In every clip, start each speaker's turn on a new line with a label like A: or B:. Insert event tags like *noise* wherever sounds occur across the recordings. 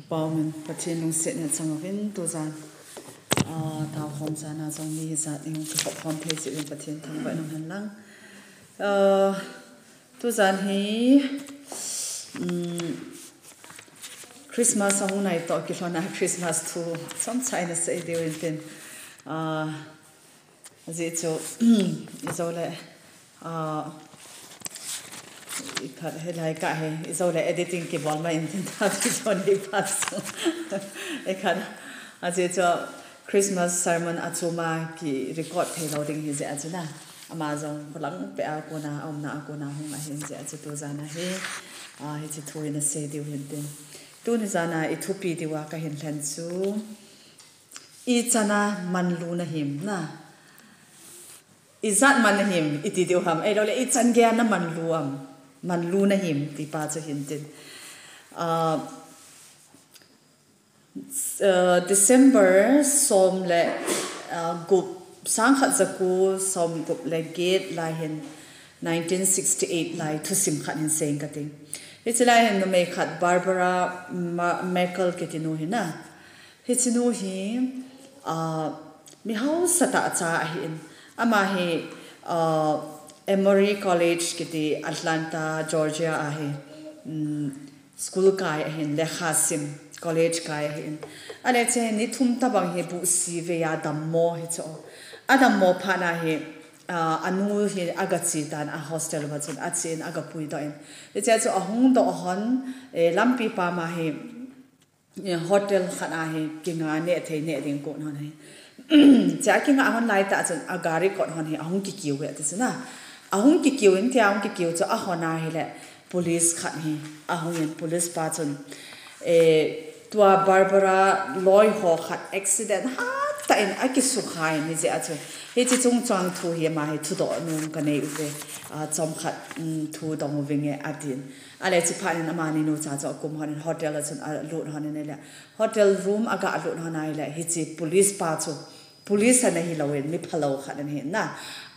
A: ki baumen vertenung sitten jetzt am wind do san a ah, da hom san also wie gesagt in zu von pesi in verten tang bei noch lang. Ah, äh do san he mm, christmas a hunai to ki lona christmas to some time is a deal in den a also so isole a ikhat helai ka he izo le editing ki bol ma intin ta ti so ni pas e khan a cho christmas sermon à, atuma ki record the loading hi je ajuna amazon bolang pe a ko na à, om à, na ko na hung a hin je aje to jana he a he chi thoi na se di hin din tu ni jana i thu pi di wa ka hin hlen chu i chana man lu na him na. Izat man him iti diu ham ai lo le i chan ge na man luam am man luna him ti pa cha hin tin. Uh, uh, December som le uh, gup sang khat zaku som gup le gate la hin 1968 lai thu sim khat hin seng ka ting hi lai hin no me khat barbara mekel ke tinu hi na. Hichinu hi a mi hau sata cha hin ama hi Emory College kiti Atlanta Georgia ahe mm, school kai ahin le khasim college kai ahin ale che ni thum ta bang he bu si ve ya dam mo he cho adam mo pha na he anu he agachi tan a hostel ba chen a chen aga pui do en le che cho a hung do hon e lampi pa ma he hotel khana he kinga ne the ne ding ko non he cha kinga hon lai ta chen a gari ko hon he a hung ki kiu he ta na ahung ki kiu in tia ahung ki kiu chu a hona hi le police khat hi ahung in police pa chun e tua barbara loy ho khat accident. Ha ta in a ki su khai ni je achu he chi chung chang thu hi ma hi thu do nu ka nei ve a chom khat mm, thu do mo ving e adin ale chi pa ni ma ni no cha cho kum hon hotel a chun a lot hon ne le. Hotel room aga a lot hon ai le. He chi police pa chu police na hi lawen mi phalo khat ne na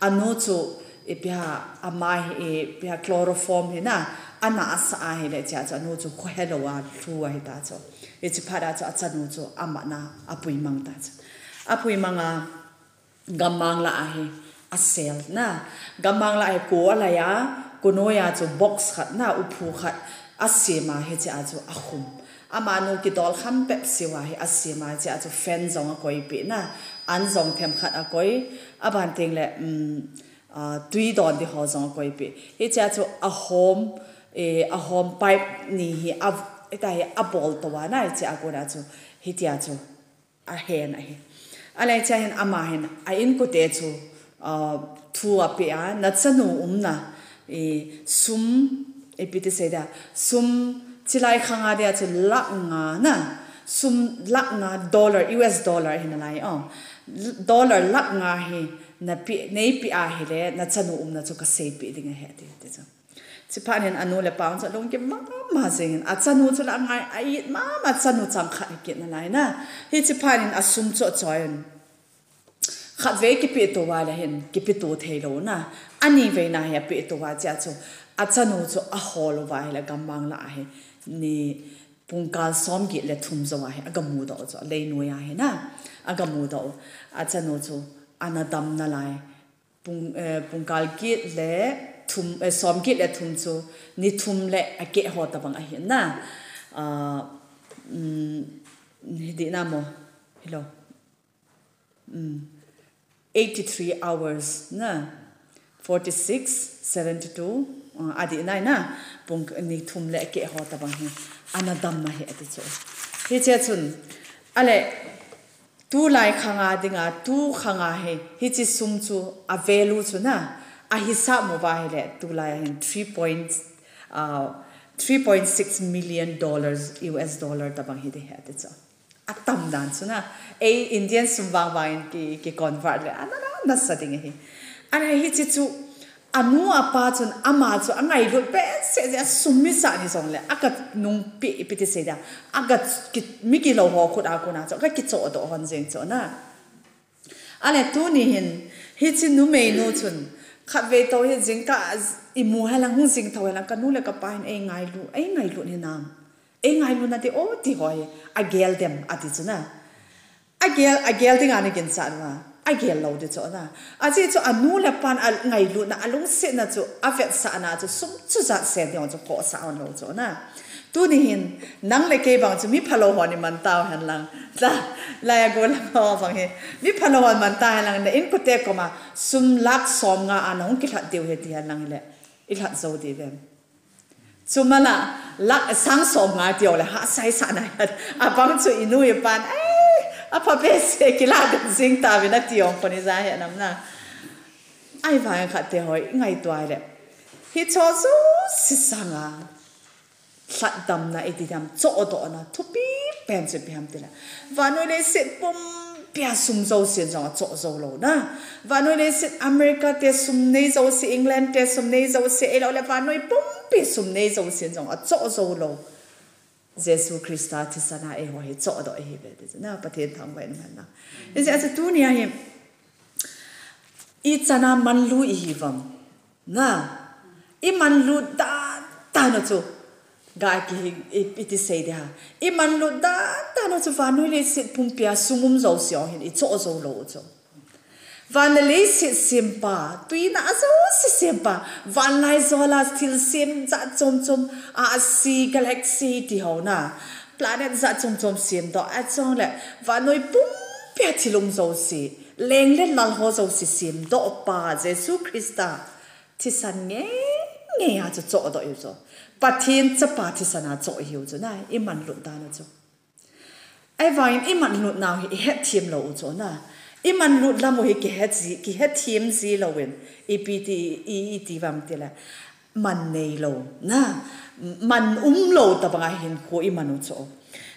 A: anu chu e pia amai e pia chloroform he na ana asa a he le cha cha no chu khwelo wa thu wa he ta cho e chi phara cha cha no chu ama na apui mang ta cha apui manga gamang la a he a sel na gamang la e ko ala ya ko no ya chu box khat na uphu khat a se ma he cha chu a khum ama no ki dol kham pep si wa he a se ma cha chu fan zong a koi pe na an zong them khat a koi aban teng le um tui don di hozong koi pe he cha chu a home e a home pipe ni hi a eta hi a bol to wa na cha ko ra chu he tia chu a he na he ala cha hen ama hen a in ko te chu thu a pe a na cha nu um na e sum e pite se da sum chilai khanga de a chu la nga na sum la nga dollar us dollar hin lai on dollar la nga hi na pi nei pi a hele na chanu um na chu ka sei pi ding he ti ti chu chi pa nen anu le paung cha long ke ma ma zeng a chanu chu la ngai ai ma ma chanu chang kha ke na lai na he chi pa nen asum cho choin kha ve ki pi to wa la hen ki pi to the lo na ani ve na he pi to wa cha chu a chanu chu a hol wa hele gam bang la he ni pungkal som gi le thum zo wa he aga mu do cho le nu ya he na aga mu do a chanu chu anadam na lai. Pung eh, pung kal ki le thum eh, som ki le thum chu ni thum le a ke ho ta bang a hi na. A ni di na mo. Hello. Mm. 83 hours na. 46 72 adi nai na. Pung ni thum le ke ho ta bang hi. Anadam na he ati chu. He che chun. Ale tu lai khanga dinga tu khanga he hi chi sum chu a value chu na a hisa mobile le tu lai hin 3 points uh 3.6 million dollars US dollar ta bang hi de ha te cha atam dan chu na a indian sum wang wang ki ki convert le ana na sa ding hi ana hi chi chu anu apa chun ama chu angai lu pe, se ja summi sa ni song le. Aka nung pi pi te se da. Aka ki mi ki lo ho khu da ko na cho ka ki cho do hon jeng cho na. Ale tu ni hin, hi chi nu me no chun khat ve to hi jing ka i mu ha lang hung jing thaw lang ka nu le ka pa hin, ei ngai lu, ei ngai lu ni nam. Ei ngai lu na te o ti hoi. A gel dem ati chu na. A gel a gel ding ani kin sa ma a gel lo de chona a che chu anu la pan a ngai lu na alung se na chu a vet sa na chu sum chu za se de on chu ko sa on lo chona tu ni hin nang le ke bang chu mi phalo hon ni man taw han lang la la ya go la ho bang he mi phalo hon man ta lang na in ko te ko ma sum lak som nga anong ki that deu he ti han lang le i that zo de dem chu mala lak sang som nga deu le ha sai sa na a bang chu inu ye pan ai apa bese *laughs* kila kan sing ta bi na ti ong pani za he nam na. Ai ba kha te hoi, ngai twai le hi cho su si sanga sat dam na eti dam, cho do na tu pi pen se piam ti la va no le sit pum pia sum zo sin zo cho zo lo na. Va no le sit america te sum nei zo si england te sum nei zo si e lo le, va no pum pi sum nei zo sin zo cho zo lo. Jesu christa ti sana e ho he cho do e be de na pa the thang wen na is as a dunia he i chana man lu i hivam na i man lu da ta no chu ga ki iti sei de i man lu da ta no chu va nu le sit pum pia sumum zo sio hin i cho zo lo cho van le si simpa. Tuina azo si simpa. Van lai zola til sim za chom chom a si galaxy ti na planet za chom chom sim do a chong le. Van noi pum pe tilung zo si. Leng le lal ho zo si sim ba, pa jesu krista. Ti san nge nge a cho cho do ba zo. Pathin ba pa ti sana cho yu zo na. Im man lụt da na cho ai vain im man lụt nào hi het thim lo zo na iman lut la mo hi ki het zi, ki het thim zi loin e pi ti, i i ti vam ti la, man nei lo. Na, man um lo ta ba hin ko iman u cho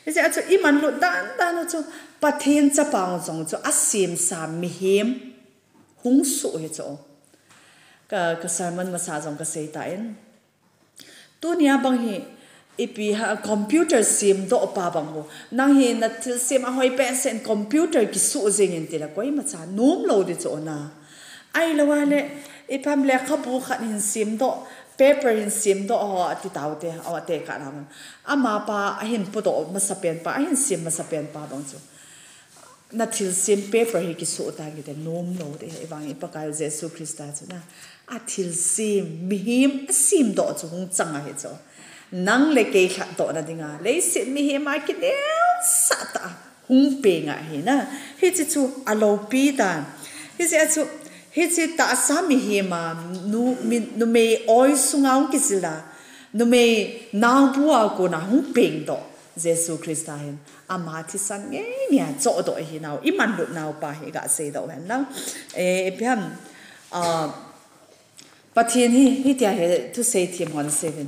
A: thế giờ cho iman lut dan dan cho pathen cha pang jong cho asim sa mi him hung su he cho ka ka salman ma sa jong ka sei ta en. Tu nia bang hi ipi ha, computer sim do pa bang ho nang he na til sim a hoi pen sen computer ki su zeng en tila koi ma cha. Num lo de cho na. Ai lo wa le, ipam le kha bu kha in sim do, paper in sim do ho ti tau te aw te ka na ama pa, a hin pu do ma sa pen pa, a hin sim ma sa pen pa bang chu na til sim paper he ki su ta gi de num lo de ewang bang ipa ka jesu christa chu na. A til sim mi him sim do chu hung changa he cho nang le ke kha to na dinga. Le si mi he ma ki de sa ta hung pe nga he na. He chi chu alo pi ta. He chi chu he chi ta sa mi he ma. Nu, mi, nu me oi su ngau ki zila nu me na bu a ko na hung pe do. Giêsu Christ hen ama thi san nge nge cho do e he nào i man lu nào pa he ga se do hen lang e, e pyam a patien hi hi tia he tu se ti mon seven.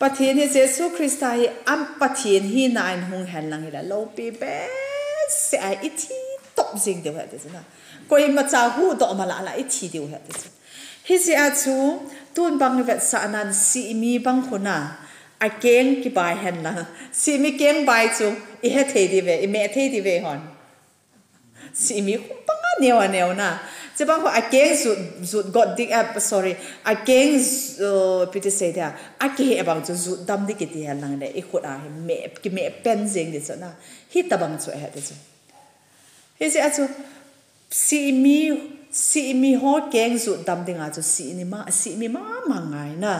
A: ปะเทียนที่เจสุคริสต์ที่อัมปะเทียนที่นายหงเห็นลังละโลปีเบสเสียอีทีตบจริงเดียวเหรอจ๊ะนะก็ยังมาจ้าหูตบมาละละอีทีเดียวเหรอจ๊ะฮิสิอาชูตุนบังเวทสานันสีมีบังคนน่ะอาเก่งกี่ใบเห็นละสีมีเก่งใบจูอีเฮเทดีเวอีเมเทดีเวฮอนสีมีคุ้มปังเนียวเนียวน่ะ จะบางคนอาเกงสุดสุดกดดิกอ่ะ sorry อาเกงเอ่อพิธีเสียอาเกงบางจุดสุดดำดิกิตีหันหลังเลยอีกคนอ่ะเมะกิเมะเป็นเสียงดิจ้ะนะฮิตบางจุดเฮ็ดดิจ้ะเฮ้ยสิอ่ะจุสีมีสีมีหัวเกงสุดดำดิงอ่ะจุสีนี่มาสีมีมามังไงนะ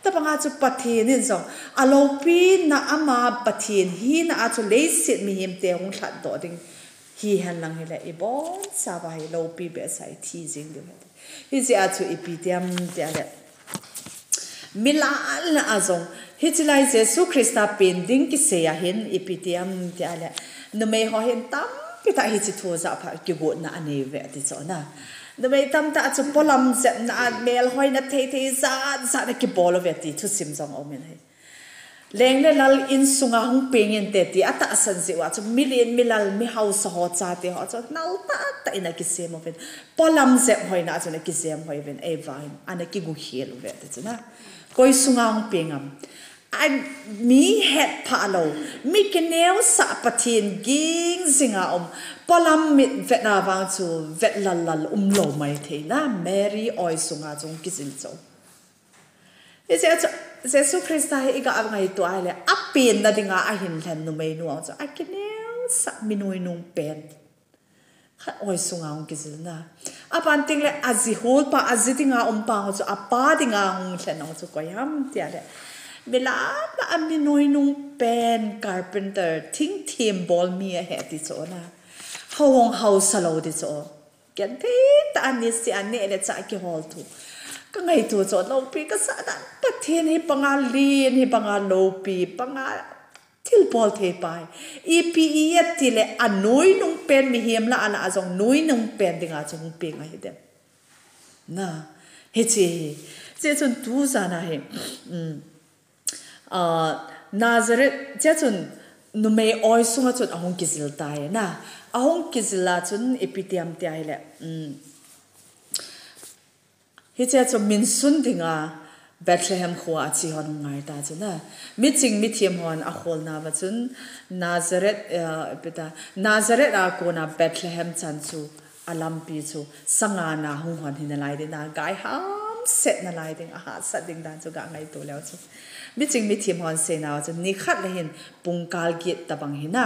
A: แต่บางอาจุปะเทนนี่จ้ะอารมณ์ปีน่ะอามาปะเทนฮีน่ะอาจุเลสิตมีหิมเตงขัดต่อดิง hi han lang hele i bon, sa ba hi lo pi be sai thi jing de hi ji a chu i pi tiam tia le. Mila al azong hi chi lai jesu krista pen ding ki se ya hin i pi tiam tia le. No me ho hin tam ki ta hi chi thu za pha ki bo na ane ve ti cho na. No me tam ta chu polam ze na mel hoi na te the za za na ki bolo ve ti thu sim zong o men hai leng le lal in sunga hung pengin te ti. Ata san si wa chu million milal mi house ho cha te ho. Chu nal ta ta ina ki sem of it polam se hoina chu na ki sem hoi ven. E vain ana ki gu hiel ve te chu na. Koi sunga hung pengam ai, mi het palo mi ke neo sa patin ging singa om. Polam mit vet na wang chu vet lal lal um lo mai the na. Mary oi sunga chung kisin chu Is it Jesu Krista he iga ab ngai to ale a pen na dinga a hin lan nu mai nu ang a kinel sa minoi nung pen. Kha oi sunga ang kizil na. A pan ting le a zi hol pa a zi dinga um pa ho a pa dinga ang lan ang chu ko yam ti ale bilam na a minoi nung pen carpenter ting tim bol mi a he ti cho na. Ho hong ho sa lo ti cho gen te ta an ni si an ne le cha ki hol tu. ka ngai tu cho lo pi ka sa da pa the ni pa nga li ni pa nga lo pi pa nga til pol the pai e pi e yet ti le a noi nung pen mi hem la ana azong noi nung pen dinga chung pe nga he dem na he chi che chun tu za na he um a nazare che chun nu me oi sunga chun ahong kizil tai na ahong kizil la chun epitiam ti ai le um mm. ฮิเจจอมินสุนดิงาเบทเลเฮมขวาจีฮอนงายตาจุนะมิจิงมิเทียมฮอนอโคลนาบจุนนาซาเรตเอ่อปิตานาซาเรตอากูนาเบทเลเฮมจันจูอาลัมปีจูสังอานาหงฮอนหินาไลเดนาไกฮามเซตนาไลเดงอาฮาสัดดิงดานจุกะไงตัวแล้วจุมิจิงมิทีมฮอนเซนาวจุนนิคัดเลยเห็นปุงกาลกีตตะบังเห็นนะ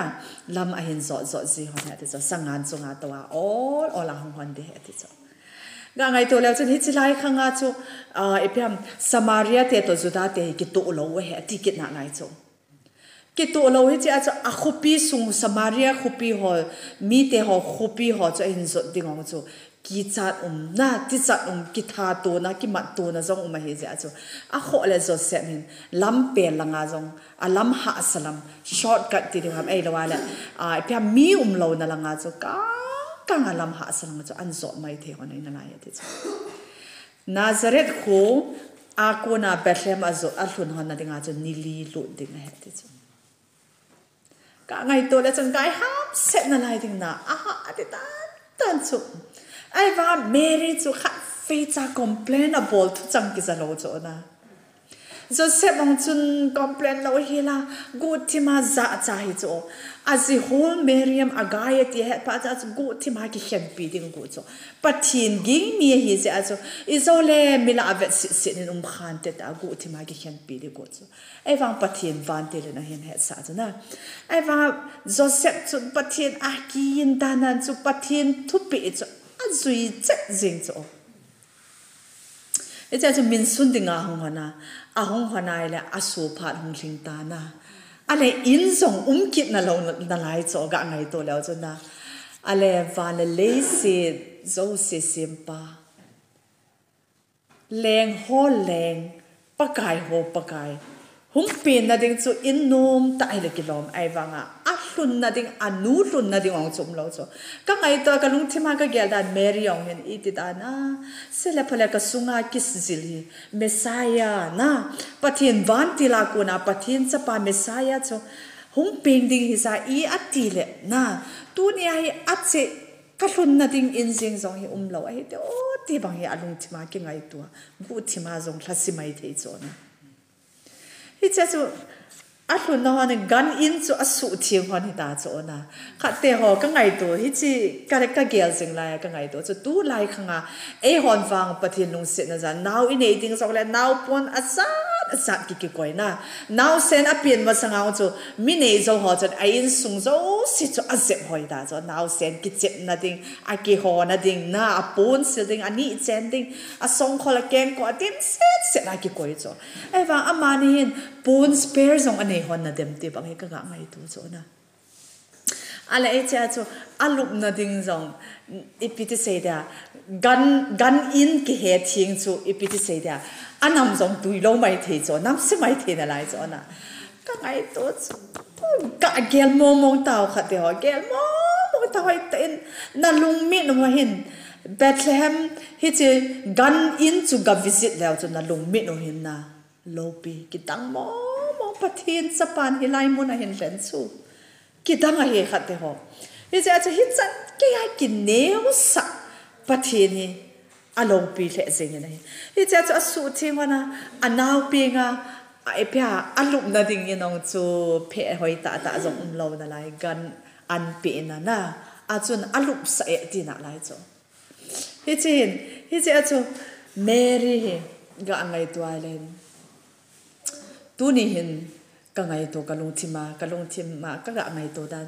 A: ลำอาเห็นจอดจอดจีฮอนเหติยที่สังอานจงอาตัวออลอลาหงฮอนเดเหติจ้ะ nga ngai to leo chen hi chi lai khanga chu. A epiam samaria te to juda te ki to lo we he ti ki na nai chu. Ki to lo he chi a chu, a khupi sung samaria khupi ho mi te ho khupi ho chu in zo dingong chu. Ki chat um na, ti chat um ki tha to na, ki mat to na zong um he ja chu. A kho le zo se min lam pe langa zong, a lam ha salam, shortcut ti ding ham, ei lo wala a epiam mi um lo na langa chu. Ka kanga lam ha sang cho an zo mai the hon ina na yati te Nazareth ko ako na Bethlehem azo alun hon na dinga cho nili lu ding na te cho ka ngai to le chang kai ham set na lai ding na a ha ate tan tan chu ai va Mary chu kha fe cha complain about chang ki za lo cho na so sebong chun complain lo hi la good tima za cha hi cho whole miriam agaya ti he pa cha good tima ki hen pi ding patin ging mir hi se also isole mila avet sit in um khan te da good tima ki hen pi de gu cho e patin wan na hin he sa na. E wang so sep chun patin a ki in danan chu patin thu pi cho so zui also zing cho 一再就民顺的啊，红啊，a hong hana ile asu phat hong ling ta na. Ale in song um kit na lo na lai cho ga ngai to lo cho na. Ale va le le se zo se sim pa. Leng ho leng, pa kai ho pa humpi na ding zu innum ta ile gelom ai wanga a hlun na ding anu hlun na ding ong chum lo cho ka ngai to ka lung thima ka gel dan mary ong hen i ti da na se la phala ka sunga kis zil hi messiah na pathin van ti la ko na pathin cha pa messiah cho humpi ding hi sa i atti le na tu ni ai atse ก็ชนนัดอินเสียงสองเฮอุ้มเราไอ้เดียวที่บางเฮอารมณ์ที่มาเก่งไอ้ตัวกูที่มาสองคลาสสิไม่ได้จนะ hi cha chu a thu na hon gan in chu a su thiang hon hi ta chu na. Kha te ho, ka ngai tu hi chi ka re ka gel jing lai, ka ngai tu. Chu tu lai khanga e hon wang pathin lung se na za. Now in e ding so le now pon a sa sát kí kí coi na. Nào sen áp biến mà sang sanga cho mi nei zo họ cho ai in sung zo si cho áp zep hoi da cho nào sen kí chep na ding, a kí họ na ding, na a bốn si ding ani chen ding, a song khola ken ko a tim set set a kí coi cho ai e vang a ma ni hin pon spare zong anh ane hon na dem tiếp bang he ka ga ngai tu cho na. Ala e cha cho chu lúc na ding zong ipiti se da. Gan gan in ki he thing chu ipiti se da anam zong tui lo mai the chu nam se mai the na lai chu na ka ngai tao ho tao na lung mi mà hin Bethlehem hi chi gan in chu ga visit leo chu na lung mi nó hin na lo pi ki mô mo mo pathin sa pan hi lai mo na hin len chu ki dang a he khát thì ho hi chứ hít hi chan ke ai ki neu sa pathin hi a long pi le zeng na hi cha cha su thi wana a nau pi nga, a e pia pya a lup na ding ni nong chu phe e hoi ta ta zong um lo na lai, gan an pi na na, a chun a lup sa e ti na lai chu. Hi hin, hi cha chu, mary hi, ga angai tu ai tu ni hin ka ngai to ka lung chima ka lung chima ka ga ngai to dan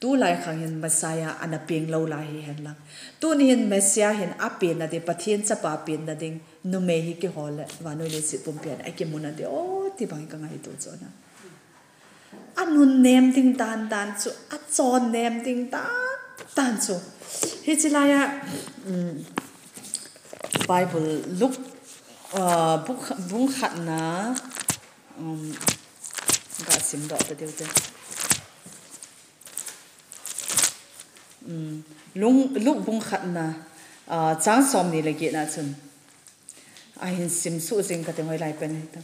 A: tu lai khang hin masaya ana ping lo la hi hen lang tu ni hin mesia hin ape na de pathian cha pa pe na ding nu me hi ki hol wa no le si pum pian ai ke mun de o ti bang ka ngai to cho na anun nem ding dan dan chu a chon nem ding ta dan chu hi chi la ya mm, bible look uh buk bung khat na um ga sim da de de um mm, lung lung bung khat na a chang som ni le ge na chum a hin sim su jing ka te ngoi lai pen ta.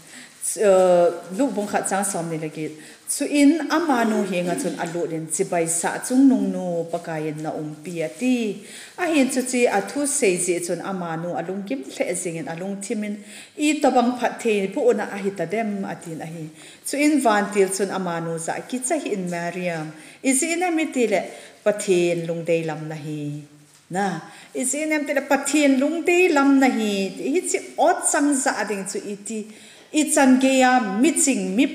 A: Sang xóm này là cái su in ama nu hi nga chun alu den chi bai sa chung nung nu pakayin na um pi ati a hin chu chi a sei ji chun ama nu alung kim zingin alung thimin i tabang phat the pu na a hi ta dem atin a hi. Chu in van til chun ama nu za ki cha hi in mariam. Is in a mitile pathin lung dei lam na hi. Na is in am tele pathin lung lam na hi. Hi chi ot sang za ding chu iti ichan geya miching mi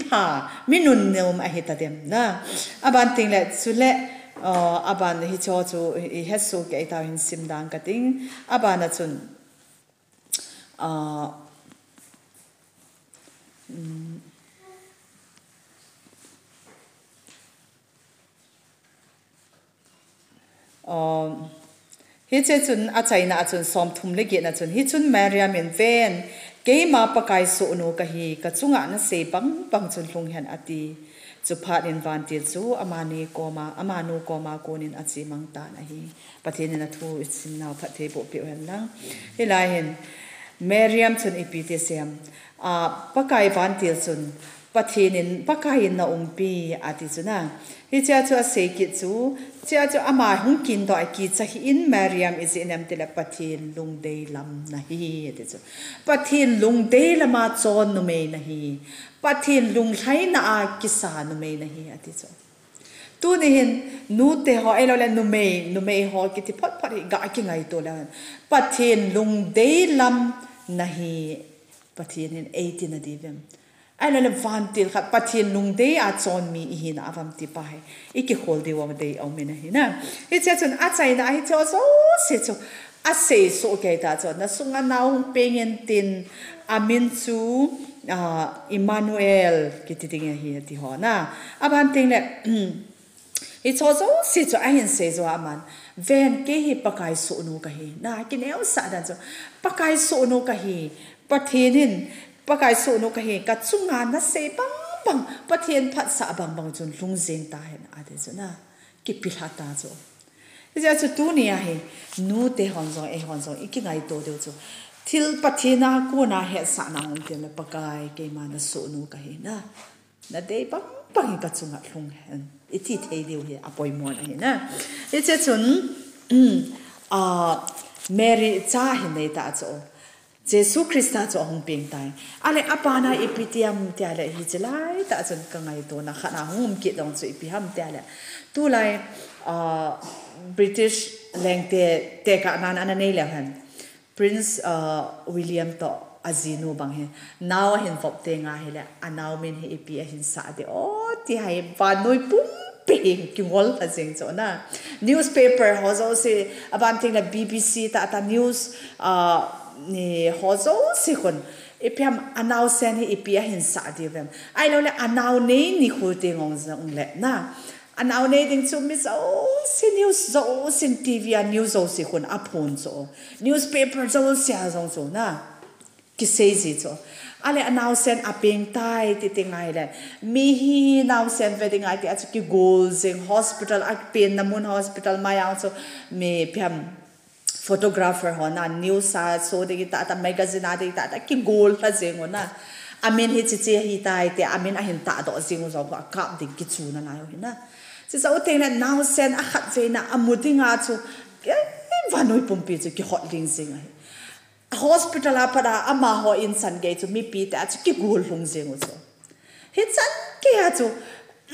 A: nun neum a hita dem na? Aban ting le chu le aban hi cho chu, hi hesu ge ta hin sim dang ka ting. Aban a chun a hi che chun, a chaina a chun som thum le ge na chun. Hi chun maryam in ven keima pakai so no kahi ka chunga na se pang pang chun thung hian ati chuphat in van til chu amani koma amanu koma konin achi mangta na hi pathin na thu isin na phathe bo pe wen la helai hen Maryam chun ipite sem a pakai van til chun pathinin pakain na umpi ati chuna hi cha chu se ki chu cha chu ama hung kin do ki cha hi in mariam is in am tele pathin lung dei lam na hi ati chu pathin lung dei lama chon nu me na hi pathin lung thlai na a ki sa nu me na hi ati chu tu ni hin nu te ho elo le nu me nu me ho ki ti phat phat ga ki ngai to la pathin lung dei lam na hi pathin in 18 na divem ai là van til kha pathin lung de a chon mi hi na avam ti pa hai iki hol de wam de au mena hi na he cha chon a chai na hi cho so se cho a se so ke ta cho na sunga na hung pengen tin amin chu a ah, Emmanuel, ki ti ding hi ti ho na. Aban ting le hi cho so se cho a hin se zo aman. Ven ke hi pakai so no ka hi. Na, ki neo sa da cho pakai so no ka hi. Pathin pakai su no ka he ka chunga na se bang bang, pathian phat sa bang bang chun lung zeng ta hen a chuna ki pilha ta zo. Ja chu tu ni a he, nu te hon zo e hon zo, iki to de chu thil pathina ko na he sa na hong te na pakai ke ma na su no ka he na. Na de bang bang ka chunga lung hen. E Iti thei de he apoi mo he, na. E che chun a, Mary cha hin nei ta cho Jesu Krista cho hong ping tai ale apana ipitiam tia le hi chlai ta chan ka ngai to na khana hum ki dong chu ipi ham tia le tu lai a British lengte te ka nan an nei le han Prince uh, William to azinu bang he now hin fop te nga he le anaw min he ipi hin sa de o ti hai ba noi pum ping ki wol ta jing cho na newspaper ho zo se aban ting la BBC ta ta news uh, hozo sikun ipiam e anaw sen hi ipia e hin sa divem ai lo le anaw ne ni khu te ngong zong le na. Anaw ne ding chu mi zo sin news zo sin tv a news zo sikun apon zo newspaper zo sia zo zo na. Ki sei zi zo ale anaw sen apeng tai ti ti ngai le. Mi hi naw sen ve ding ai ti a ki goals in hospital ak pen namun hospital mai a zo me piam photographer ho na, news sa so de ta ta magazine de ta ta ki goal la jeng na. Amin he chi chi hi tai te, amin a hin ta do zeng zo ka kap de ki chu na na yo na. Chi sa te na, now sen a khat ve na amudi nga chu e, e, va noi pum pi chu ki hot ling zeng a hospital a para ama ho in san ge chu, mi pi ta chu ki goal hung zeng zo hi san ke ha chu,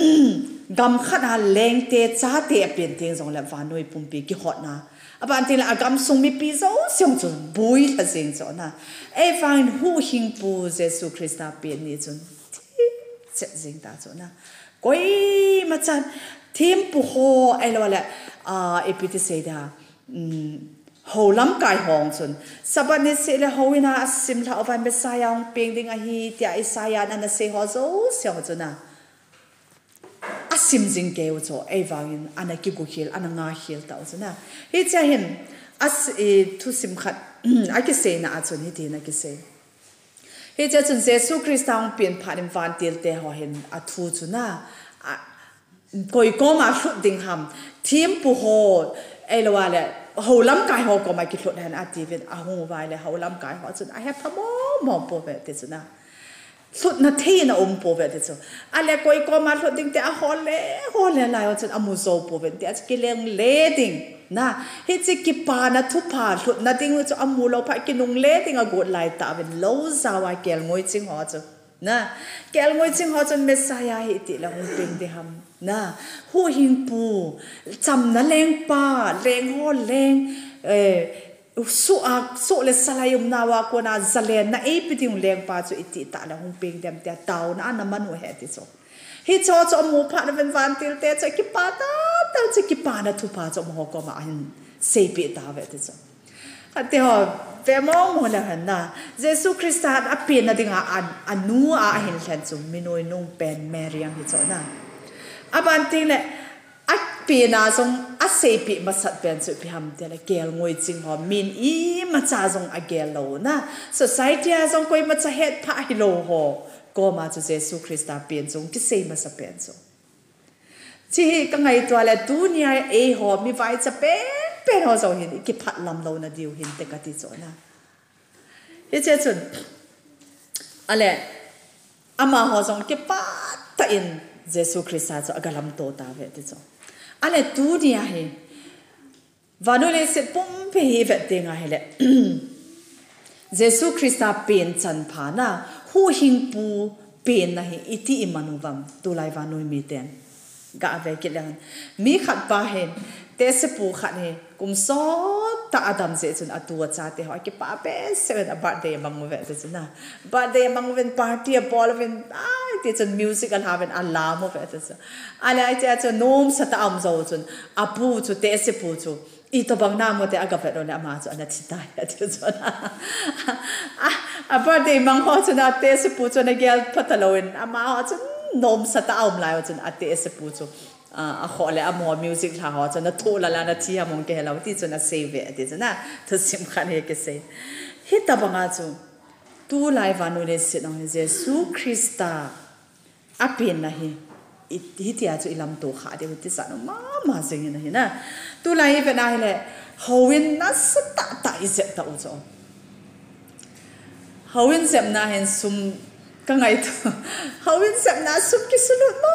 A: *clears throat* gam khana leng te, cha te pen teng zong la va noi pum pi ki hot na. aber an den agam sung mi pi so sung zu boi la sehen so na e fein hu hing bu se su christa bi ni zu se sing da so na goi ma chan tim pu ho e lo la a e pi ti se da ho lam kai hong chun sabane se le hoina sim la ovan besayang ping ding a hi tia isaya na se ho zo se ho na simjing ge zo e vangin ana ki go hil ana nga hil ta zo na he cha hin as e tu sim khat a ki se na azo ni de na ki se he cha chun se su kristang pin pharim van til te ho hin a thu chu na koi ko ma shu ding ham thim pu ho e lo wa le ho lam kai ho ko ma ki thot han a ti vin a ho wa le ho lam kai ho chun a he phamo mo po ve te chu na สุดนาทีน่ะอมปูเป็นที่สุดอะไรก็อีกมาสุดดิ่งแต่ฮอลเล่ฮอลเล่ลายวันอมุโซปูเป็นที่อาจจะกิเลงเลดิ่งนะเฮ้จะกิปานะทุพาสุดนาดิ่งว่าจะอมูเราพักกินุงเลดิ่งอะกดไล่ตาเป็นโลซาวาเกลงวยจิงฮอจูนะเกลงวยจิงฮอจูเมสายาเฮติละมุเป็นที่ฮัมนะหูหิงปูจำนะเลงป้าเลงฮอลเลงเออ su a su le sala yum na wa ko na zale na e piting leng pa chu iti ta la hung ping dem te taw na na manu he ti so he cho cho mu pha na ven van til te cho ki pa ta ta cho ki pa na thu pa cho mo ko ma an se pi ta ve ti so ka te ho ve mo mo la han na jesu christ hat a pe na dinga an anu a hin hlen chu minoi nung pen maryam hi cho na aban ting le pi na zong a se pi ma sat pen chu pi ham te la gel ngoi ching ho min i ma cha zong a gel lo na. Society a zong koi ma cha het pa hi lo ho. Ko ma chu jesu christa pen zong ki se ma sa pen zo chi ka ngai to la tu nia e ho, mi vai cha pe pe ho zo hin ki phat lam lo na diu hin te ka ti zo na. Ye che chun. Ale, ama ho zong ki pa ta in Jesu Christa cho agalam to ta ve ti cho ale tu dia he vanu le se pum pe he vet ding a hele jesu krista pen chan pha na hu hing pu pen na he iti imanu tu lai vanu mi ten. Ga ve ke mi khat pa he te se pu khat he kum so ta adam se chun atua cha te ho ki pa pe se a birthday mang ve te chun na birthday mang ven party a ball ven ai te chun music al haven alarm ve te chun ala ai te chun nom sa ta am zo chun apu chu te se pu chu i to bang na mo te aga ve ro le ama chu ana chi ta ya te chun a birthday mang ho chun a te se pu chu na gel pataloin. Ama ho chun nom sa ta am lai chun a te se pu chu a kho le amo music la ho chana to la la na chi a mong ke la ti chana save ti chana to sim khan he ke se hi ta ba nga chu tu lai va no le se nong jesu krista a pin na hi hi ti a chu ilam to kha de ti sa no ma ma se ni na hi na tu lai ve na le howin na sa ta ta i se ta u cho howin sem na hen sum ka ngai to howin sem na sum ki sulu ma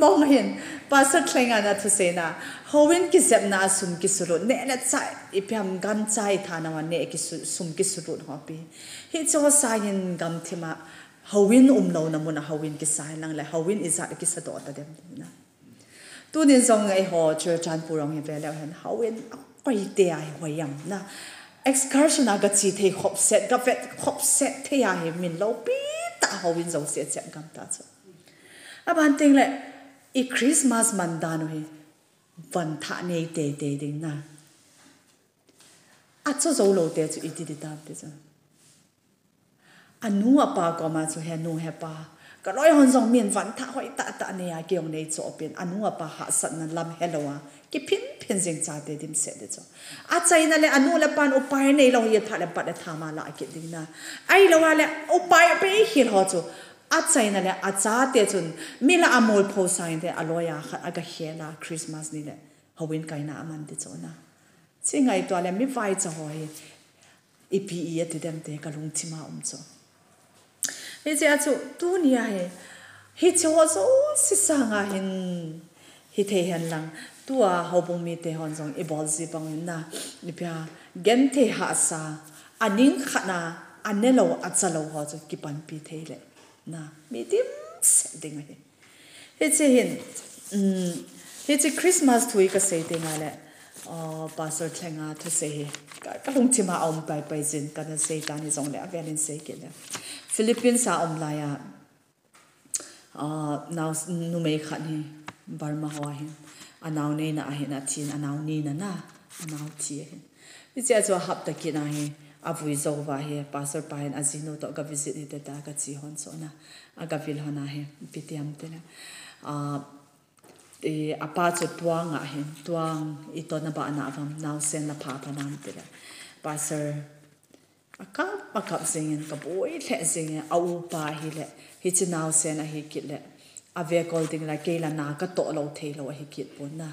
A: mong hen pastor thlenga na thu se na howin ki zep na sum ki suru ne na chai ipyam gam chai thana wa ne ki sum ki suru ho pi. Hi cho sa yin gam thima howin um no na mun howin ki sai lang la howin is a ki sa do ta dem na. Tu nin song ai ho chur chan purong he vele han howin koi te ai ho yam na. Excursion aga chi the khop set ga vet, khop set the ya he min lo pi ta howin zo se cham gam ta cha aban ting le i Christmas man dano hi. Van tha nei te te ding na. A cho zo lo te chu i ti ti tam te chu a nu a pa ko ma chu he nu he pa ka roi hon zong mien van tha hoi ta ta ne a geong nei chu opin a nu a pa ha sat na lam helowa ki pin pin jing cha te dim se de cho a chaina le anu le pan upai nei lo hi tha le pa le tha ma la ki ding na. Ai lo wa le upai pe hi ho chu atsa ina le atsa te chun mila amol po sain te aloya kha aga hela christmas ni le hawin kaina aman te chona chingai to le mi vai cha hoi ipi i te dem te kalung chima um cho e je achu tu ni ya he he cho so si sanga hin hi the hen lang tu a hobung mi te hon jong e bol si pang na. Ni pya gen te ha sa aning khana anelo atsalo ho cho ki pan pi the le na midim dinga hi it's hin um it's a christmas to ka se dinga le o pastor thenga thu se hi ka ka lung chima om pai pai jin ka na se ta ni jong le avelin se ke le philippines a om la ya now nu me kha ni barma ho hin anaw ne na hin a thin anaw ni na na anaw chi hin it's a hap ta ki na hi avui zo wa hi pastor pa hin azino to ka visit ni ta ka chi hon so na. Aga vil hona hi pitiam te na. A e apa cho tuang a hin tuang i to na ba na avam now sen na pa pa nam te la pastor aka pakap singin ka boy le singin au pa hi le, hi chi now sen a hi kit le. A ve kol ding la ke la na, ka to lo the lo hi kit pun na.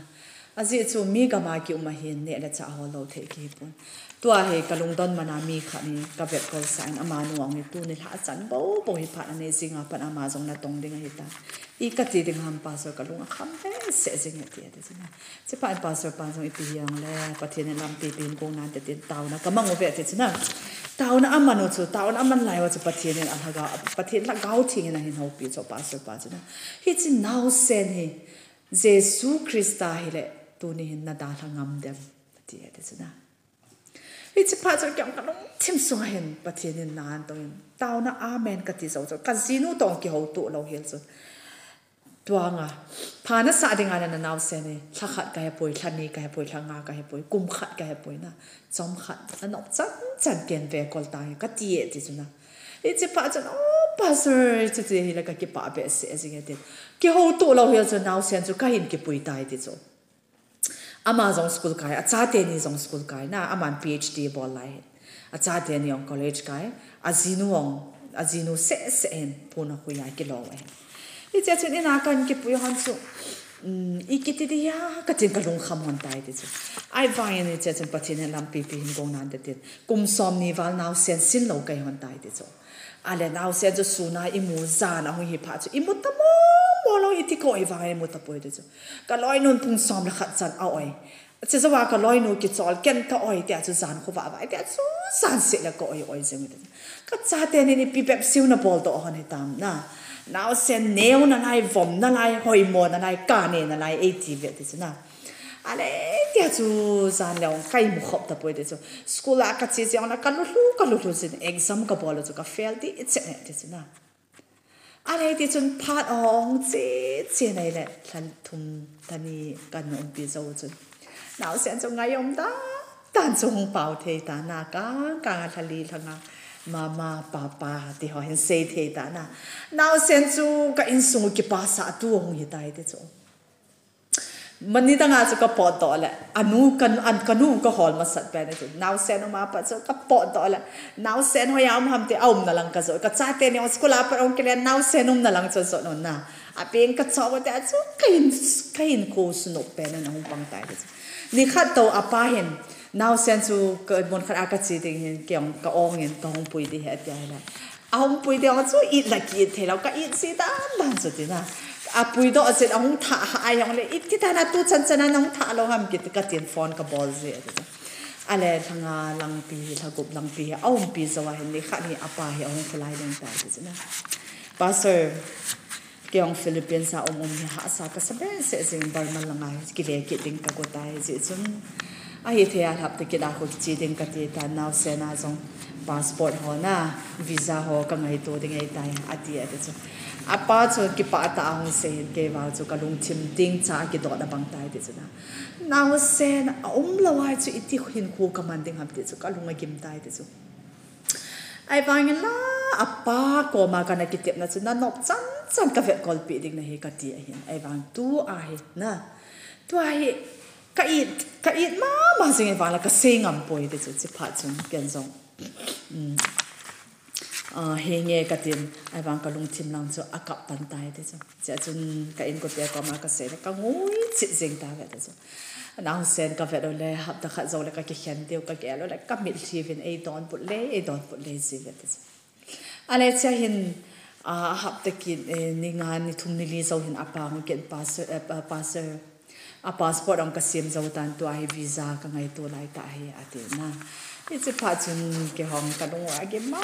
A: Azi chu mi ga ma ki uma hin ne la cha ho lo the ki pun tua he kalung don mana mi kha ni ka ve kol san ama nu ang ni tu ni la chan bo bo hi pha ne singa pan ama jong na tong ding hi ta i ka ti ding ham pa so kalung kham he se jing ti de sina che pa pa so pa jong i pi yang le pa thi ne lam pi pin ko na te tin tau na ka mang o ve te sina tau na amano chu tau na aman lai wa chu pa thi ne a ga pa thi la gau thi na hin ho pi so pa so pa sina hi chi now sen hi jesu christa hi le tu ni hin na da la ngam dem ti de sina hi chi pa cho kyang ka long tim so hen pa thi ne nan to tau na amen ka ti so so ka zinu tong ki ho tu lo hil so ตัวงาพานะสะดิงานนะนาวเซนทะขัดกายป่วยทันนี้กายป่วยทางงากายป่วยกุมขัดกายป่วยนะจอมขัดอันนอกจันจันเกียนเวกอลตายก็เจี๊ยติจุนะอีจิปาจันโอ้ปาเซอร์จะ ichi pa chu kyang ka long chim so hen pa chen in nan to in taw na amen ka ti zo zo ka zinu tong ki ho tu lo hel chu tuanga phana sa dinga na na naw se ne thla khat ka he poi thla ni ka he poi thla nga ka he poi kum khat ka he poi na chom khat anok chan chan ken ve kol ta ka ti e ti chu na ichi pa chu pastor chu ti hila ka ki pa be se se ge ti ki ho tu lo hel chu naw sen chu ka hin ki pui tai ti chu ama zong school kai a cha te ni zong school kai na ama phd bol lai. A cha te ni on college kai a zinu on a zinu se se en pona ko ya ki lo we i cha chen ina kan ki pu han su. Mm, I ki ti dia ka tin ka long kham hon tai ti chu ai ba yen cha chen patin lam pi pi hin gong nan de tin. Kum som ni wal now sen sin lo kai hon tai ti chu ale now sen zu su na i mu za na hu hi pa chu i mu ta mo polo i tiko e i vangai mo ta poi de chu ka loi non pung som la khat san a oi che zawa ka loi no ki chol ken ta oi tia chu zan khu ba ba tia chu san se la ko oi oi zeng de ka cha te ni pi pep siu na bol to han tam, na. Now sen neo na lai vom na lai hoi mo na lai ka ne na lai e ti ve de chu na. Ale tia chu zan leong kai mu khop ta poi de chu school a ka chi zeng na ka lu lu, ka lu lu zin exam ka bol chu ka fail ti it's ne de chu na ale ti chun phat ong che che nei le than thum tani kan on pi zo chu nào sen chu ngai om da tan chu hong pao the ta na ka ka thali thanga mama papa ti ho hen sei the ta na now sen chu ka in sung ki pa sa tu hong hi tai te chu mani ta nga chu ka po to la anu kan an kanu ka hol ma sat pe ne chu now sen ma pa chu ka po to la now sen ho yam ham te aum na lang ka zo ka cha te ne school a pa ong ke now sen um na lang chu so no na a pen ka chaw te chu kain kain ko su no pe na hum pang tai ni khat to a pa hen now sen chu ka mon khat ka chi ding ke ong ka ong in ka hong pui di he tia la a hong pui di chu it la ki te la ka it si ta lan chu ti na a pui do se a tha ai yong le it ki ta na tu chan chan na tha lo ham ki ka tin phone ka bol ze ale thanga lang pi la gup lang pi a hong pi zo hin ni kha ni apa hi a khlai ding ta ti na pastor kyong philippines sa om om hi ha sa ka sabe se jing bar man langa ki le ki ding ka go tai ji chun a hi the al hap te ki da ko chi ding ka ti ta naw se na zong passport ho na, visa ho ka ngai to ding ai tai, ati ti a te chu. A chu ki pa ta hong se ke wa chu ka lung chim ding cha ki do da bang tai de chu na. Na ho sen om la wa chu iti hin ko ka man ding hap de chu, ka lung kim tai de chu. Ai bang la, apa ko ma kana ki tep na chu na, nop chan chan ka ve kol pi ding na he ka ti hin. Ai bang tu a he na. Tu a he ka it ka it ma ma sing e ai bang la ka sing am poi de chu, chi pa chun ken zong he nge ka tin ai bang ka lung chim lang chu a ka pan tai de chu cha chun ka in ko te ko ma ka se ka ngui chi jing ta ve de chu nang sen ka ve do le hap ta kha zo le ka ki khen deu ka ke lo le ka mit thi vin e don put le e don put le si ve de chu ale cha hin a hap ta ki ni nga, ni thum ni li zo hin apa ngi ken pas pas a passport ang kasim zo tan tu ai visa ka ngai tu lai ta hi ate na 이제 파진 게 chun 와게 hong ka 센터 게 ke ma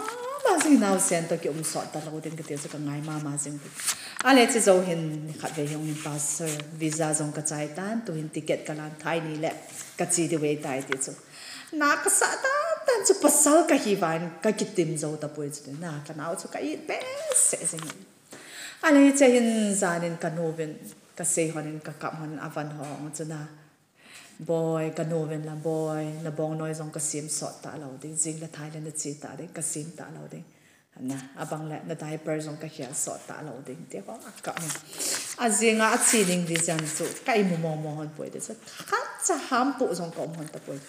A: 된 그때 now sen to ke um so ta lo den ke te ka ngai ma ma sing ale chi zo hin khat ve tan tu ticket na ka sa ta tan chu pasal ka hi van ka kitim zo ta poi chu na ka nau chu ka i be se sing ale che hin zanin kanovin ka se honin ka kam hon avan hong chuna boy ka noven la boy, la bong noi zong ka sim sot ta lo de jing la thailand chi ta de ka sim ta lo de na, abang la, na diaper zong ka hial sot ta lo de te ko ka ni a zinga a chi ding di jan chu kai mu mo mo hon poi de sa kha cha ham po zong ko hon ta poi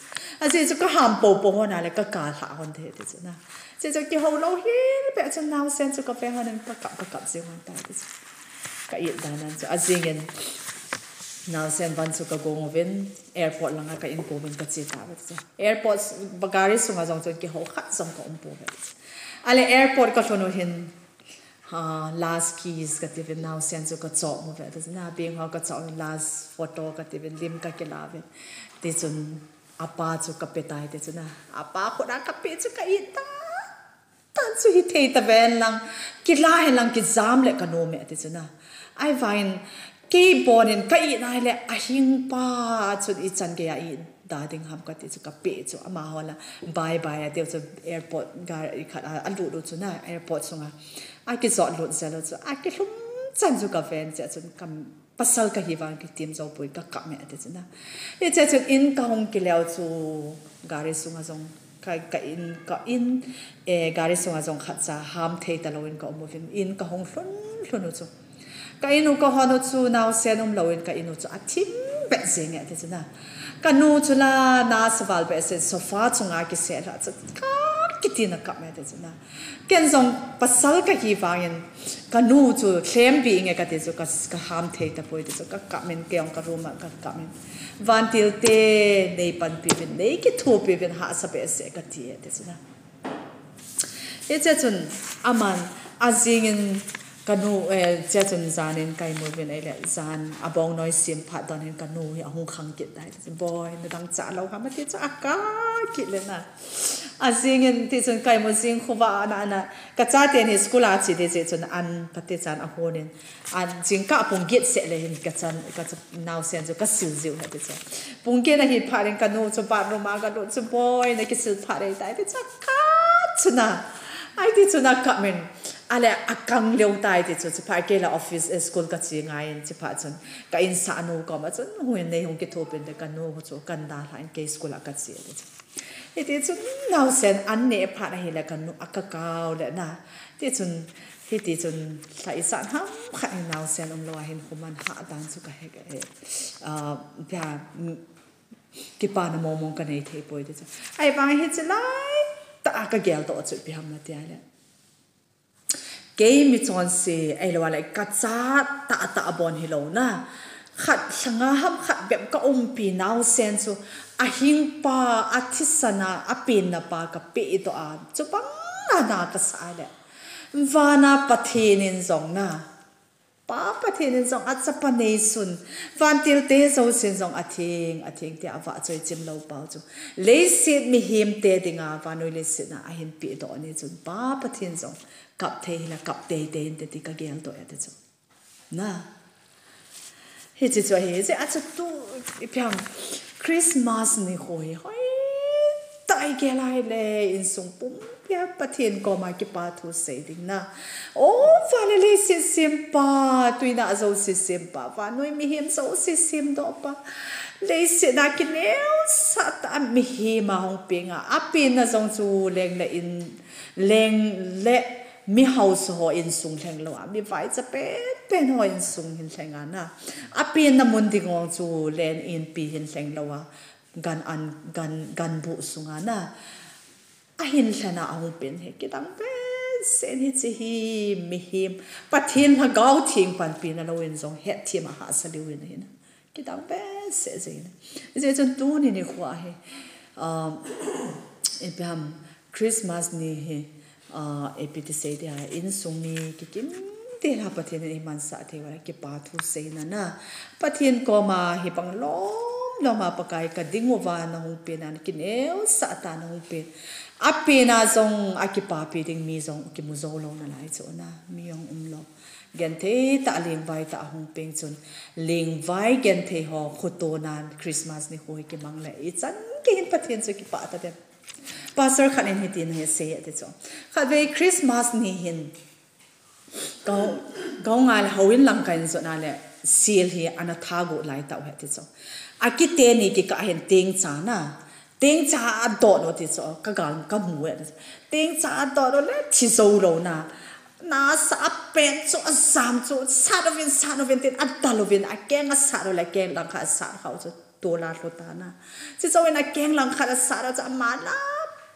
A: a ji chu ka ham po po hon ale ka ka ha hon de de na. Ji chu ki ho lo hi pe cha now sen chu ka pe hon ka ka ka ka ji hon ta de ka yit da nan chu a zingen now sen van chu ka gong vin airport langa ka in po vin ka chi ta airport bagari sunga zong chu ki ho khat zong ko um po ve ale airport ka thono hin ha last keys ka tivin now sen chu ka chaw mo das na bing ha ka chaw last photo ka tivin lim ka ke lave ti chun apa chu ka petai te chuna apa ko da ka pe chu ka ita tan chu hi thei ta ven lang. Ki la lang ki le ka no me te chuna ai vain ki bonin ka i nai le, a hing pa chu i chan ge ya in da ding ham ka ti chu ka pe chu ama hola bye bye a deu chu airport ga i khat a lu lu chu na airport sunga ai cái giọt lụt ra chu, a ki lúc chan chu ka phê chả chun, kam pasal ka hiwan ki tim zo pui ka ka me ate chuna e cha chu in ka hong ki leo chu gari sunga zong, ka ka in ka in e gari sunga zong khat cha, ham the ta lo in ka mo vin. In ka hong hlun hlun chu ka inu ka hono chu naw senum loin ka inu chu a thim be zeng ate e chuna. Ka nu chu la na sawal be se sofa chunga ki se ra chu ka kitina ka me te chuna. Ken zong pasal ka hi wangin ka nu chu thlem bi nge ka te chu, ka ka ham the ta poi te chu, ka ka men ke ong ka ruma ka ka men van til te nei pan pi vin, nei ki thu pi vin, ha sa be se ka ti e te chuna. E che chun, aman azingin kanu eh cha chun zan en kai mo ven ele eh, zan, abong noi sim pha don en kanu eh, hi hung khang kit dai. Boy na dang cha lo ha ma ti cha ka kit le eh. na a sing en ti chun kai mo sing khuwa na na. Ka cha ten hi school a chi de che chun an pate chan a hon en an jing ka pung git se le hin, ka chan ka cha now sen chu, ka sil ziu ha ti cha. Pung ge na hi pha ren kanu cho ba ro ma ga lo cho boy, na ki sil pha re dai. Ti cha, ka chuna ai, ti chuna ka men ala akang leo tai ti chu chipa ke la office eh, school ka chi ngai in chipa chun ka in sa no ka ma chun huin nei hung ki thopin de ka no chu kan da la in ke school ka chi de e ti chun now sen an ne e pha na hi la kan nu akakaw le na. Ti chun hi ti chun i san ha kha in now sen um lo hin human ha dan chu ka he e a pya ki pa na mo mo ka nei thei poi de ai bang hi chlai ta ka gel to chu pi ham na ti ala cái mi chọn xì, ai lo lại cắt cha ta ta bon hi lo na. Khát sanga ham khát bem ka um pi nau sen chu a hing pa a thisana a pin na pa ka pe to a. Chu pang na na ka sa le. Vana pathin in zong na pa pathin in zong at nei sun. Van til te zo sin zong athing athing te awa choi chim lo pa chu le sit mi him te dinga vanoi le sit na a pi do ni chun pa pathin zong. Kap te là kap te te in te tika gel do ya te chu na. He chi cho he chứ à tu e pyang, Christmas ni hoi hoi, tai gelai le, in sung pum ya bắt ko ma ki pa thu se ding na. O finally si sim pa xím na zo si sim pa và noi mi him dâu si sim do pa le si na ki ne sa ta mi hiểm ma hong biết à à pin na zong chu leng le in, leng le mi house ho in sung theng lo mi vai cha pe pen ho in sung hin theng ana a pin na mun ding ong chu len in pi hin theng lo wa gan an, gan gan bu sung ana ahin lana albin he ki dang pe sen hi chi hi mi hi pathin ha gau thing pan pin ala win zong he thi ma ha sa liwin hin kidang pe se zin ze chen tu ni ni khwa he. Um e ebam christmas ni he uh, epiti se de in sumi ki kim te la pathin ni man sa te wa ki pa thu se na na. Pathin ko ma hi pang lom lo ma pakai ka dingwa na hu pe na ki ne sa ta na hu pe. apena zong akipa pi ding mi zong ki mu zo lo na lai chu na. Mi yong um lo gente ta leng vai ta hung peng chun leng vai gente ho khuto na christmas ni hoi ki mang le. I chan ke hin pathian chu ki pa ta de pastor khan in hitin he se te chu kha ve christmas ni hin. Go go ngal hoin lang kain zo na le seal hi anathago lai ta he te chu akite ni ki ka hen teng cha na tiếng cha đỏ nó thì sao các gan các mùa tiếng cha đỏ nó lấy chỉ sâu rồi na na sa pen cho sam cho sa nó viên sa nó viên tiền, ăn ta nó viên. Ăn keng ăn sa nó lại keng lăng khát sa khâu cho tô la lô ta na chỉ sâu viên ăn keng lăng khát sa nó cho mà na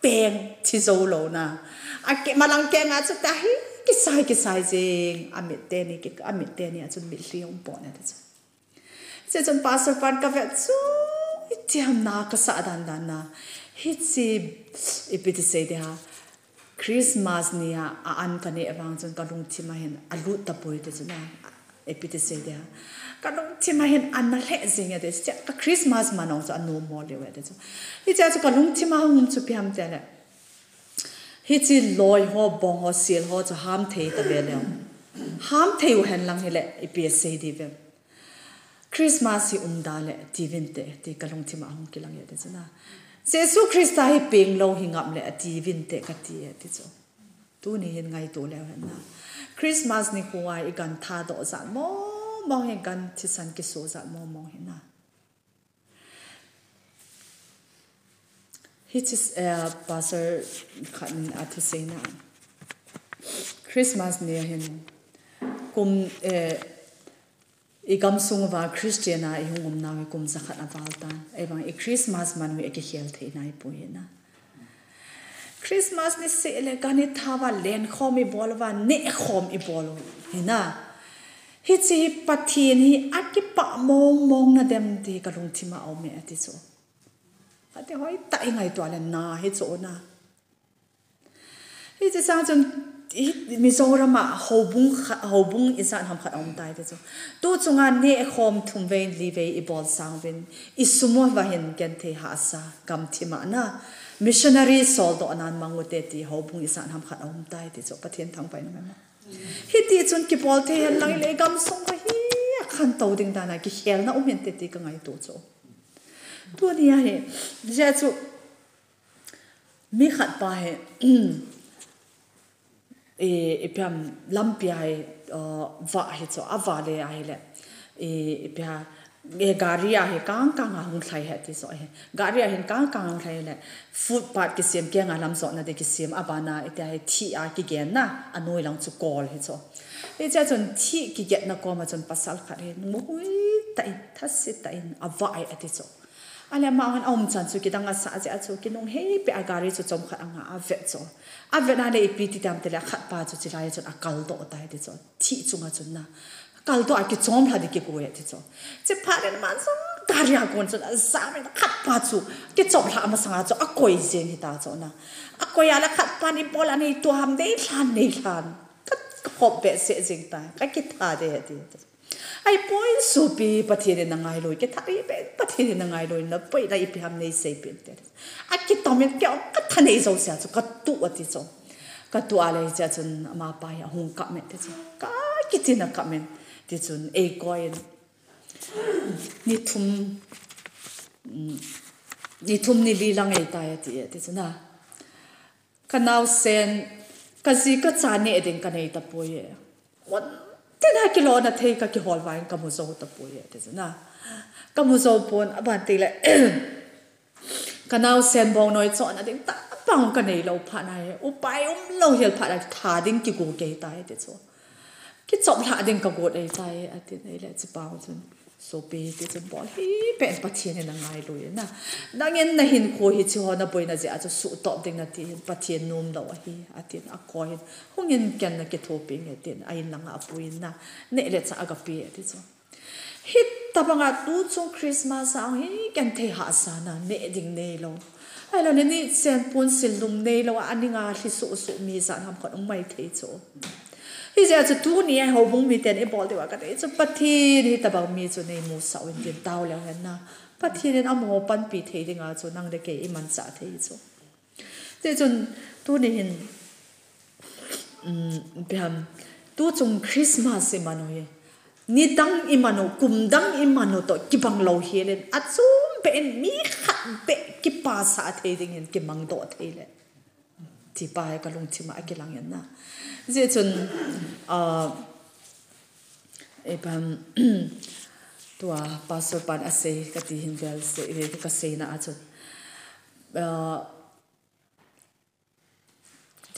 A: pen thì sâu rồi na ăn keng mà lăng keng ăn cho ta hi cái sai cái sai gì? À, ăn mệt tên này, cái à, ăn mệt tên này ăn cho mệt liêu bỏ này thế chứ. Chỉ cho pastor pan cà phê chút اتهمنا قصة عندنا هيتسي ابيت سيدها Christmas niya aan kani evang chun kalung timahin alu tapoy de chuna epite se de kalung timahin anna le zinga de cha ka Christmas manong cha no mo le we de chu hi cha chu kalung tima hum chu piam te le hi chi ho bong ho sil ho cha ham the ta be le ham Christmas hi umdale ti vinte ti kalung ti ma hong kilang ya tizuna Jesu Krista hi peng lo hingam le ti vinte ka ti ya tizo tu ni hin ngai to le na Christmas ni kuwa i gan tha do za mo mo hin gan ti san ki so za mo mo hin na Hi tis eh pastor khan atisena Christmas ni hin kum eh i gamsung wa christiana yungum na kum za khat avalta ewang i christmas man manu ek hel the nai puina christmas ni se le kane thawa len khom i bol bolwa ne khom i bolu hina hi chi pathin hi akki pa mong mong na dem ti ka rung thima au me ati so ate hoi ta ngai to na he cho na. Hi chi sang chun มิโซรามาฮอบุงฮอบุงอิสานทำขัดอมตายเดจตัวจงอานเนี่ยคอมทุ่มเวนลีเวอีบอลสังเวนอิสุมัววาเห็นกันเทหาสะกำทิมานะมิชชันนารีสอลดอนันมังวเตติฮอบุงอิสานทำขัดอมตายเดจประเทศทางไปนั่นนะฮิตที่จนกีบอลเทหลังเลยกำสงก็เฮียขันโตดึงดานะกิเฮลนะอุเมนเตติกังไงตัวจตัวนี้เนี่ยเจ้าจูมีขัดไป e pia lampia e va he so avale a hele e pia e gari a he kang kang a hun thai he ti so he gari a hen kang kang hun thai le food part ki sem kya ngalam so na de ki sem abana e ta he thi a ki gen na anoi lang chu call he so e cha chon thi ki get na ko ma chon pasal khare mu hui tai thas se tai ava ai ati so ale ma an om chan chu ki danga sa ja chu ki nong he pe agari chu chom kha anga a ve chu a ve na le pi ti tam te la khat pa chu chi la chu akal do ta de chu thi chu nga chu na. Kal do a ki chom la de ki ko ye ti chu che pa ren man so gari a kon chu sa me khat pa chu. Ki chom la ma sa chu a koi je ni ta chu na. A koi ala khat pa ni pol ni tu ham de thlan nei thlan ka khop be se jing ta ka ki tha de ti ai point so pi pathere na ngai loi ke thari pe pathere na ngai loi na pai dai pi ham nei sei pe te a ki to me ke ka thane zo sia chu ka tu ati zo ka tu ale cha chun ma pa ya hung ka me te chu ka ki ti na ka me ti chun e koin ni thum mm, ni thum ni li lang e ta ya ti ti chu na. Ka nau sen ka zi ka cha ne e den ka nei ta po ye. Wan thế na ki lo na thei ka ki hol vain ka mu zo ta pu ye te na ka mu zo pon aban ti le ka nau sen bong noi cho na ding ta pang ka nei lo pha na ye u pai um lo hel pha la tha ding ki go ke ta te cho ki chop la ding ka go ei ta ye ati nei le chi pao chun. so pe te chen bol hi pe pa chen na ngai lo na na ngen na hin ko hi chi ho na boina ji a chu su top ding na ti pa chen nom da wa hi a tin a ko hin hung in ken na ke thopi nge tin? Ai na nga puin na ne le cha aga pe ti cho hi ta ba nga tu chu christmas a hi ken the ha sa na ne ding ne lo ai lo ne ni sen pun sil lum ne lo ani nga hli su su mi sa ham ko mai thei cho Hizi azi tu ni ai ho bung mi ten e bol de wa kata. Itzu pati ri tabang mi zu nei mu sa win ten tau leo hen na. Pati rin am ho pan pi thei de nga zu nang de ke i man sa thei zu. Te zun tu ni hin mm, biham tu chung Christmas e manu ye. Ni dang i manu kum dang i manu to ki bang lo he len. Atsum pe en mi khat pe ki pa sa thei ding hin ki mang do thei le. Ti pa e ka lung ti ma a ki lang yan na. Je chun a e pam tua pastor pan ase ka ti hin vel se e ka se na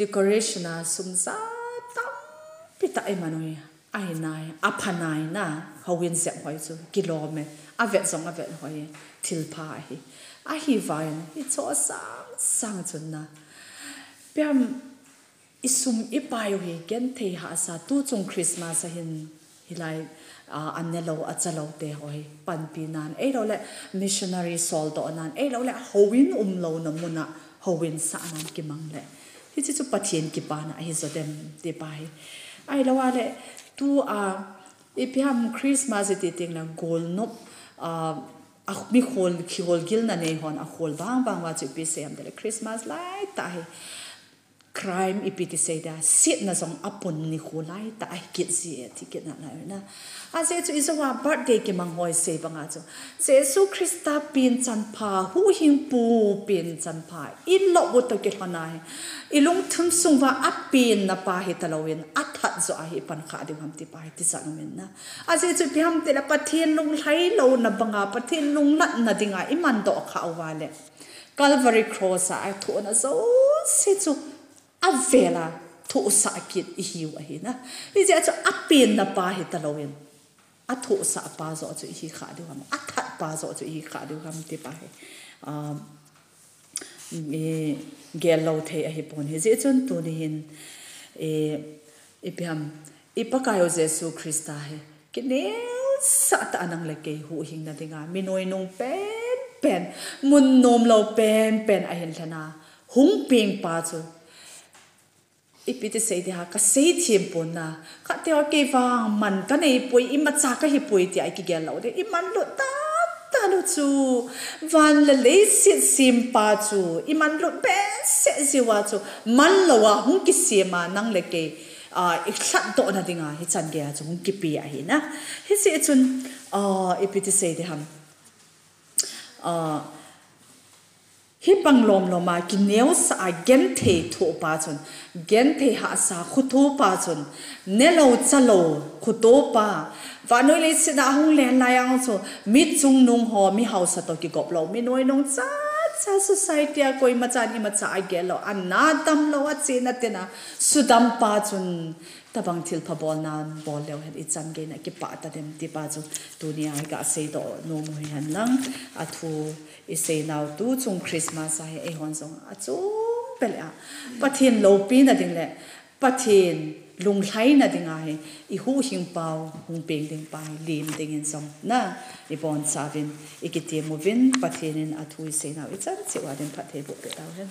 A: decoration a sum sa tam pita e manoi ai nai aphanai na hawin se hoi chu kilome a vet zong a vet hoi til pa hi. A hi vai hi cho sang sang chun na piam isum i pai hi gen the ha sa tu chung christmas hin hilai an ne lo a chalo te hoi pan pi nan e lo le missionary sol do nan e lo le howin um lo na muna howin sa nan ki mang le hi chi chu pathian ki pa na hi zo dem te pai ai lo wa le tu a i piam christmas ti ting na gol no a a mi khol khi hol gil na nei hon a khol bang bang wa chu pi sem de christmas lai ta hi crime ipiti sei da sit na zong apun ni khulai ta ai kit si ti kit na na na a se chu iso wa birthday ki mang hoi se banga chu se su krista pin chan pha hu hing pu pin chan pha i lo bu to ke hana i lung thum sung wa a pin na pa hi talawin a that zo a hi pan kha de ham ti pa ti sa men na a se chu pi ham te la pathin lung lai lo na banga pathin lung lat na dinga i man do kha wa le Calvary cross a thu na zo se chu a vela thu sa kit i hiu a hi, na? Ni ja cho a pin na pa hi ta loin a thu sa pa zo chu hi kha de ham. A that pa zo chu hi kha de ham ti pa he um e gel lo the a hi pon hi. Je chon tu ni hin. E e piam e pa ka yo jesu krista he. Ki ne sa ta anang le ke hu hing na dinga. Mi noi nong pen pen. Mun nom lo pen pen a hin thana hung ping pa chu ipiti sei dia ka sei thiem pon na ka te wa ke wang man, ka nei pui, i ma cha ka hi pui ti ai ki gel lo de i man lo ta ta lo chu van le le si sim pa chu i man lo be se si wa chu man lo wa hung ki si ma nang le ke a, i khat do na dinga hi chan ge chu hung ki pi a hi, na? Hi se chun a ipiti sei de ham a hi bang lom lo ma ki neu sa gen the tho pa chun. Gen the ha sa khu tho pa chun. Ne lo cha lo, khu to pa. Và noi le si na hung len la yang so mi chung nung ho, mi hau sa to ki gop lo. Mi noi nong cha cha society a koi ma cha ni ma cha ai ge lo. An na dam lo a che na te na. Su dam pa chun. Ta bang thil pha bol leo hen i chan ge na ki pa ta dem ti pa chu tu ni ai ga se do no mo han lang. A thu i se now tu chung christmas ai e hon song a chu pel a. Pathin lo pi na ding le. Pathin lung lai na ding ai i hu hing pau hung peng ding pai lim ding in song na. I bon savin i ki ti mo vin. Pathin in a thu i se now i chan che wa den pathe bo pe ta hen